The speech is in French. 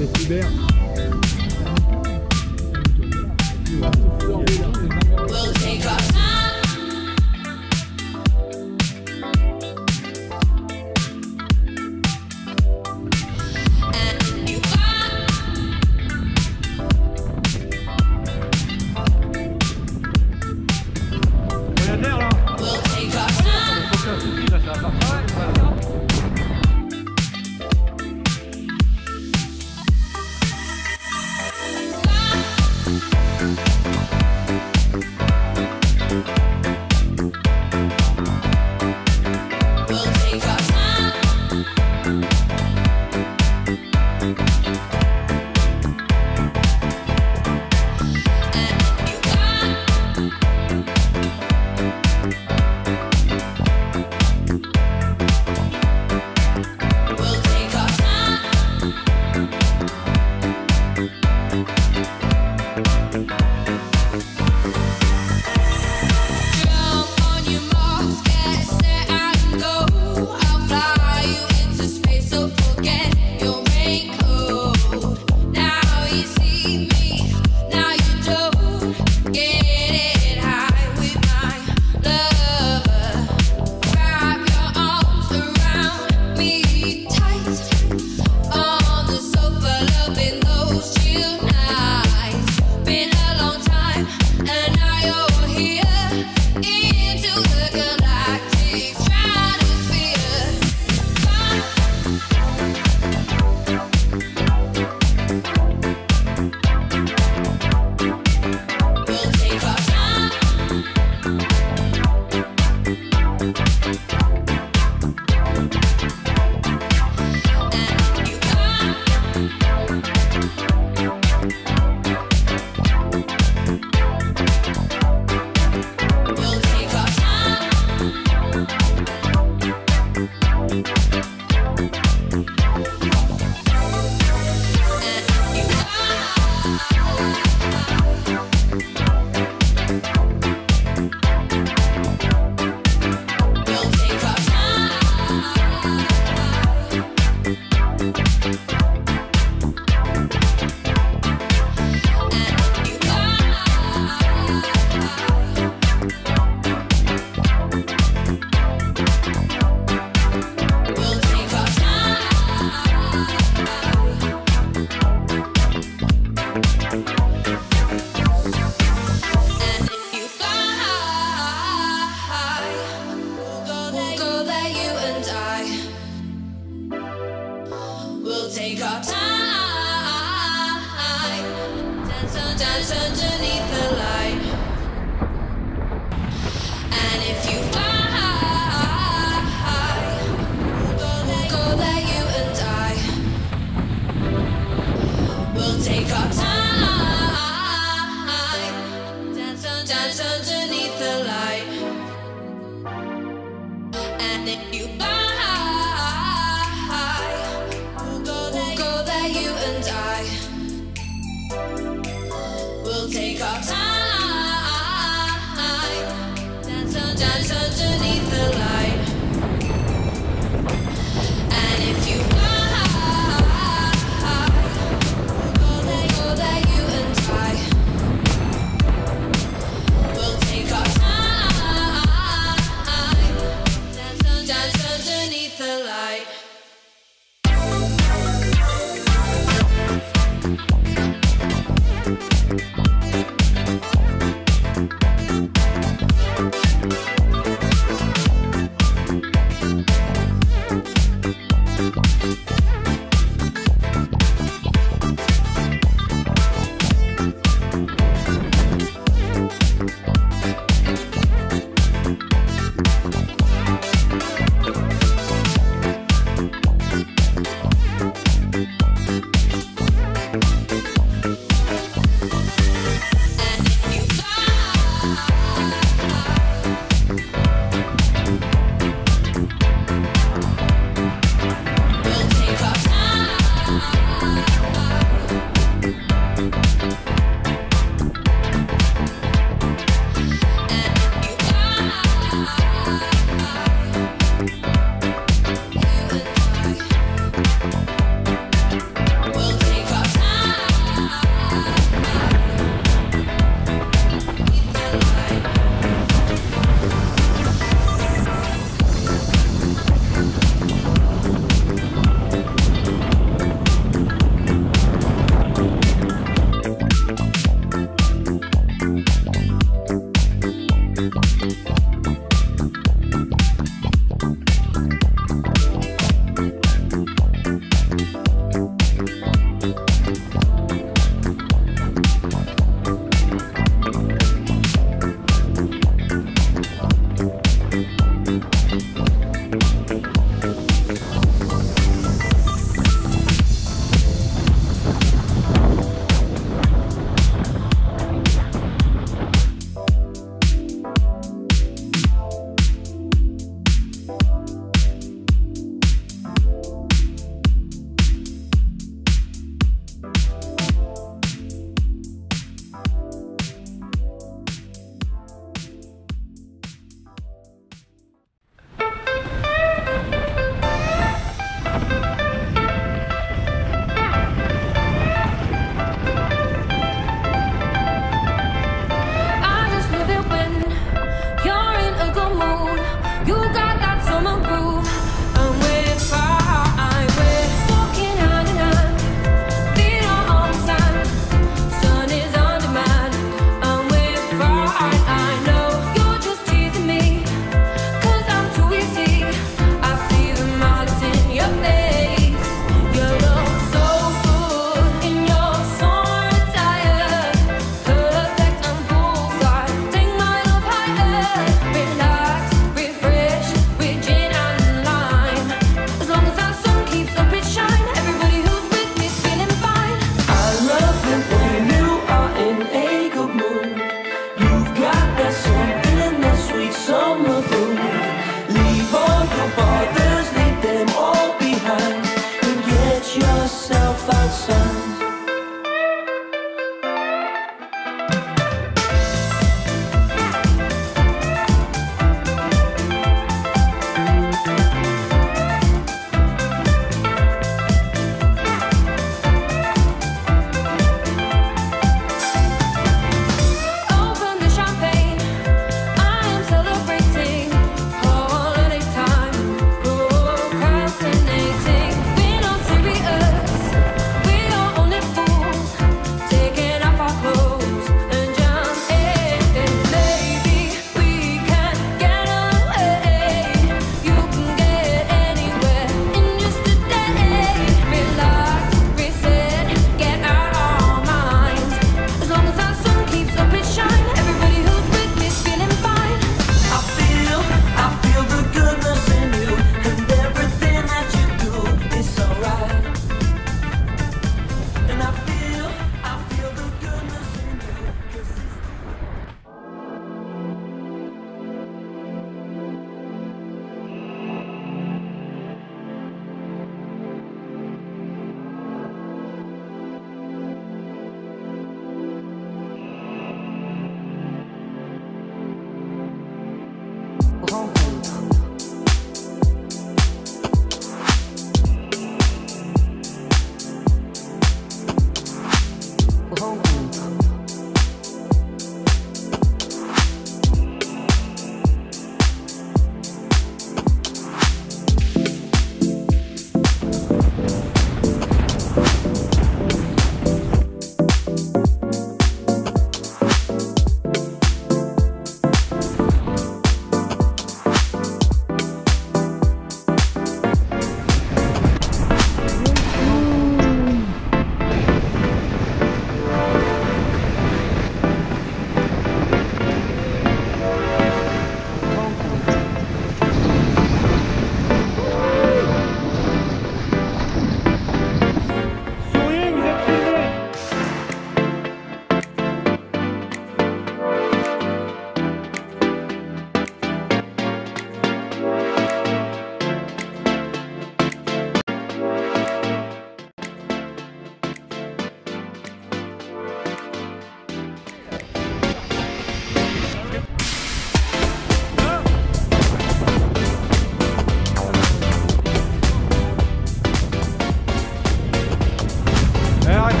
C'est Hubert.